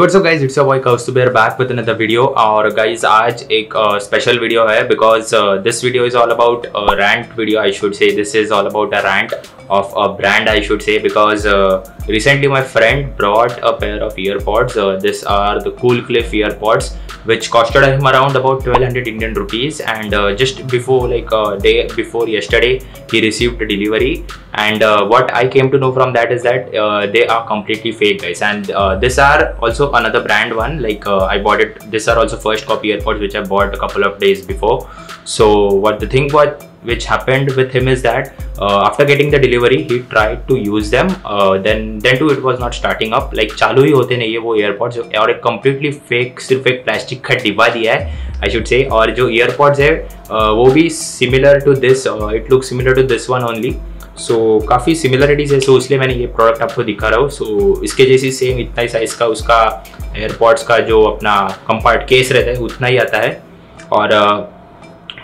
What's up guys it's your boy Kaustuber back with another video और guys आज एक special uh, video है uh, this video is all about a rant video I should say this is all about a rant of a brand I should say because uh, recently my friend brought a pair of earpods. Uh, this are the Cool Cliff earpods which costed him around about 1200 Indian rupees. And uh, just before like a day before yesterday he received a delivery. And uh, what I came to know from that is that uh, they are completely fake guys. And uh, these are also another brand one. Like uh, I bought it. These are also first copy earpods which I bought a couple of days before. So what the thing what which happened with him is that uh, after getting the delivery he tried to use them uh, then then too it was not starting up. Like चालू ही होते नहीं है वो earpods और एक completely fake सिर्फ़ एक plastic का डिब्बा दिया है आई शुड से और जो earpods है uh, वो भी similar to this it look similar to this one only so so, काफ़ी सिमिलरिटीज़ है सो so, इसलिए मैंने ये प्रोडक्ट आपको दिखा रहा हूँ। सो so, इसके जैसी सेम इतना ही साइज़ का उसका एयरपॉड्स का जो अपना कंपार्ट केस रहता है उतना ही आता है। और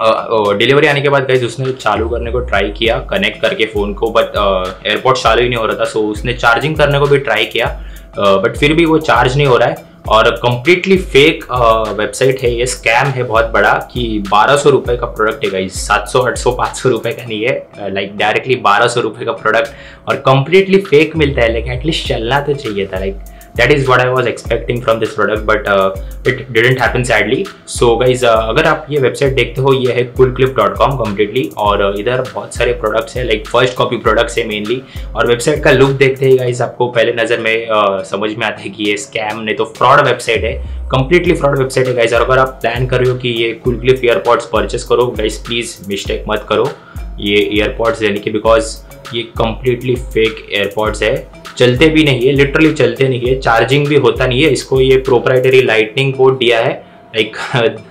डिलीवरी आने के बाद गई उसने चालू करने को ट्राई किया कनेक्ट करके फ़ोन को बट एयरपोर्ट चालू ही नहीं हो रहा था सो उसने चार्जिंग करने को भी ट्राई किया बट फिर भी वो चार्ज नहीं हो रहा है। और कम्प्लीटली फेक वेबसाइट है ये स्कैम है बहुत बड़ा, कि बारह सौ रुपये का प्रोडक्ट है गाइस सात सौ, आठ सौ, पाँच सौ रुपये का नहीं है लाइक डायरेक्टली बारह सौ रुपये का प्रोडक्ट और कम्प्लीटली फेक मिलता है लेकिन एटलीस्ट चलना तो चाहिए था like that is what I was expecting from this product but it didn't happen sadly so guys अगर आप ये वेबसाइट देखते हो ये है cool clip dot com completely और uh, इधर बहुत सारे प्रोडक्ट्स हैं लाइक फ़र्स्ट कॉपी प्रोडक्ट्स है मेनली और वेबसाइट का लुक देखते ही गाइज़ आपको पहले नज़र में uh, समझ में आता है कि ये स्कैम नहीं तो फ्रॉड वेबसाइट है कंप्लीटली फ्रॉड वेबसाइट है गाइज़ और अगर आप प्लान कर रहे हो कि ये कुल क्लिप ईयरपॉड्स परचेस करो गाइज़ प्लीज़ मिस्टेक मत करो। ये ईयरपॉड्स लेने की बिकॉज़ ये कम्प्लीटली फेक एयरपॉड्स है। चलते भी नहीं है लिटरली चलते नहीं है। चार्जिंग भी होता नहीं है। इसको ये प्रोपराइटरी लाइटनिंग पोर्ट दिया है। Like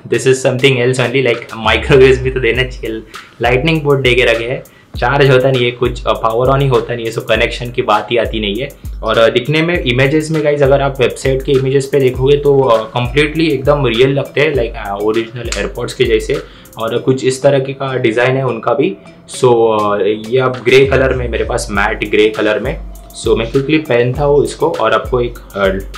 this is something else only like microwave भी तो देना चाहिए। लाइटनिंग पोर्ट दे के रखे है। चार्ज होता नहीं है कुछ पावर ऑन ही होता नहीं है। सो कनेक्शन की बात ही आती नहीं है। और दिखने में इमेजेस में गाइज़ अगर आप वेबसाइट के इमेजेस पे देखोगे तो कम्प्लीटली एकदम रियल लगते हैं। लाइक ओरिजिनल एयरपोर्ट्स के जैसे। और कुछ इस तरह के का डिज़ाइन है उनका भी। सो ये अब ग्रे कलर में मेरे पास मैट ग्रे कलर में। सो मैं क्विकली पहनता हूँ इसको और आपको एक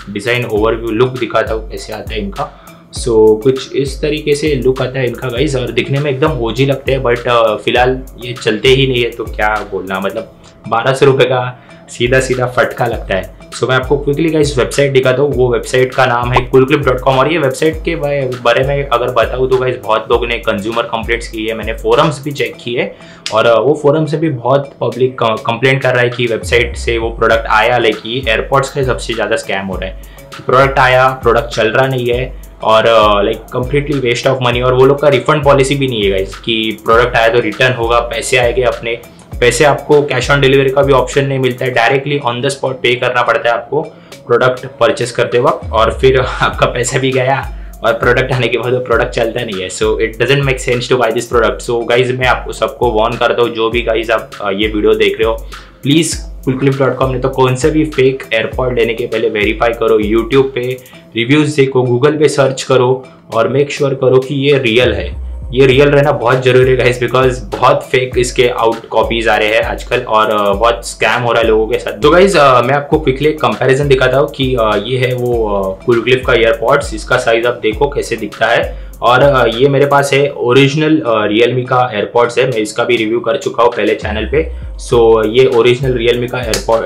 डिज़ाइन ओवरव्यू लुक दिखाता हूँ कैसे आता है इनका। सो so, कुछ इस तरीके से लुक आता है इनका गाइज़ और दिखने में एकदम ओजी लगते हैं बट फ़िलहाल ये चलते ही नहीं है तो क्या बोलना मतलब बारह सौ रुपये का सीधा सीधा फटका लगता है। सो मैं आपको क्विकली का इस वेबसाइट दिखाता हूँ। वो वेबसाइट का नाम है कुलक्लिप डॉट कॉम और ये वेबसाइट के बारे में अगर बताऊँ तो गाइज़ बहुत लोगों ने कंज्यूमर कंप्लेंट्स की है, मैंने फोरम्स भी चेक किए और वो फोरम से भी बहुत पब्लिक कंप्लेंट कर रहा है कि वेबसाइट से वो प्रोडक्ट आया लेकिन एयरपोर्ट्स का सबसे ज़्यादा स्कैम हो रहा है। प्रोडक्ट आया प्रोडक्ट चल रहा नहीं है और like completely waste of money और वो लोग का रिफंड पॉलिसी भी नहीं है गाइज़ कि प्रोडक्ट आया तो रिटर्न होगा, पैसे आएँगे अपने। वैसे आपको कैश ऑन डिलीवरी का भी ऑप्शन नहीं मिलता है। डायरेक्टली ऑन द स्पॉट पे करना पड़ता है आपको प्रोडक्ट परचेस करते वक्त। और फिर आपका पैसा भी गया और प्रोडक्ट आने के बाद वो प्रोडक्ट चलता नहीं है। So it doesn't make sense to buy this product so guys मैं आपको सबको वॉर्न करता हूँ, जो भी गाइज़ आप ये वीडियो देख रहे हो प्लीज़ कुलक्लिप डॉट कॉम ने तो कौन से भी फेक एयरपॉड लेने के पहले वेरीफाई करो यूट्यूब पे रिव्यूज़ देखो गूगल पे सर्च करो और मेक श्योर sure करो कि ये रियल है। ये रियल रहना बहुत ज़रूरी है बिकॉज़ बहुत फेक इसके आउट कॉपीज आ रहे हैं आजकल और बहुत स्कैम हो रहा है लोगों के साथ। तो गाइज़ मैं आपको क्विकली कंपैरिजन दिखाता हूँ कि ये है वो कुलग्लिफ का एयरपॉड्स इसका साइज़ आप देखो कैसे दिखता है। और ये मेरे पास है ओरिजिनल रियलमी का एयरपॉड्स है, मैं इसका भी रिव्यू कर चुका हूँ पहले चैनल पे। सो ये ओरिजिनल रियलमी का एयरपॉड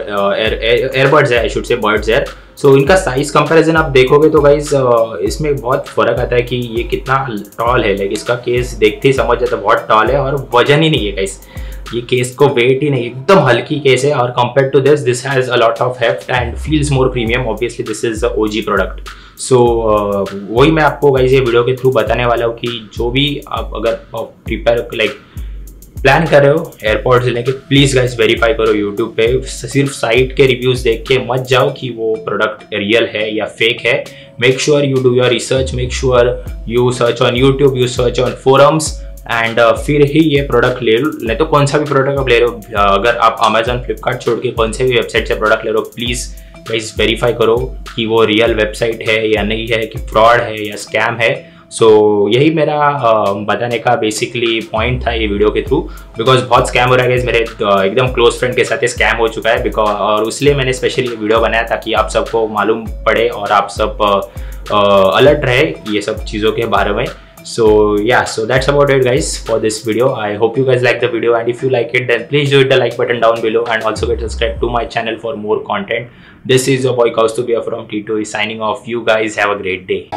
एयरबड्स है I should say buds air so इनका साइज़ कंपैरिजन आप देखोगे तो गाइज़ इसमें बहुत फ़र्क आता है कि ये कितना टॉल है। लाइक इसका केस देखते ही समझ जाता है, बहुत टॉल है और वज़न ही नहीं है गाइस ये केस को वेट ही नहीं, एकदम हल्की केस है और compare to this this has a lot of heft and feels more premium obviously this is O G product so वही मैं आपको गाइज़ ये वीडियो के थ्रू बताने वाला हूँ कि जो भी आप अगर प्रिपेयर लाइक प्लान कर रहे हो एयरपोर्ट से लेके प्लीज़ गाइज़ वेरीफाई करो यूट्यूब पे। सिर्फ़ साइट के रिव्यूज़ देख के मत जाओ कि वो प्रोडक्ट रियल है या फेक है। Make sure you do your research make sure you search on YouTube you search on forums and फिर ही ये प्रोडक्ट ले लो। नहीं तो कौन सा भी प्रोडक्ट आप ले रहे हो uh, अगर आप अमेजोन फ्लिपकार्ट छोड़ के कौन से भी वेबसाइट से प्रोडक्ट ले रहे हो प्लीज़ गाइस वेरीफाई करो कि वो रियल वेबसाइट है या नहीं है कि फ्रॉड है या स्कैम है। सो so, यही मेरा uh, बताने का बेसिकली पॉइंट था ये वीडियो के थ्रू बिकॉज़ बहुत स्कैम हो रहा है मेरे uh, एकदम क्लोज फ्रेंड के साथ ये स्कैम हो चुका है। बिकॉज़ और इसलिए मैंने स्पेशली वीडियो बनाया ताकि आप सबको मालूम पड़े और आप सब अलर्ट uh, रहे ये सब चीज़ों के बारे में। So yeah so that's about it guys for this video. I hope you guys like the video and if you like it then please do hit the like button down below and also get subscribed to my channel for more content. This is your boy Kaustubia from T2 signing off. You guys have a great day